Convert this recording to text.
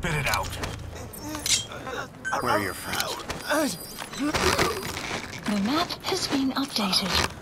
Spit it out. Where are your friends? The map has been updated.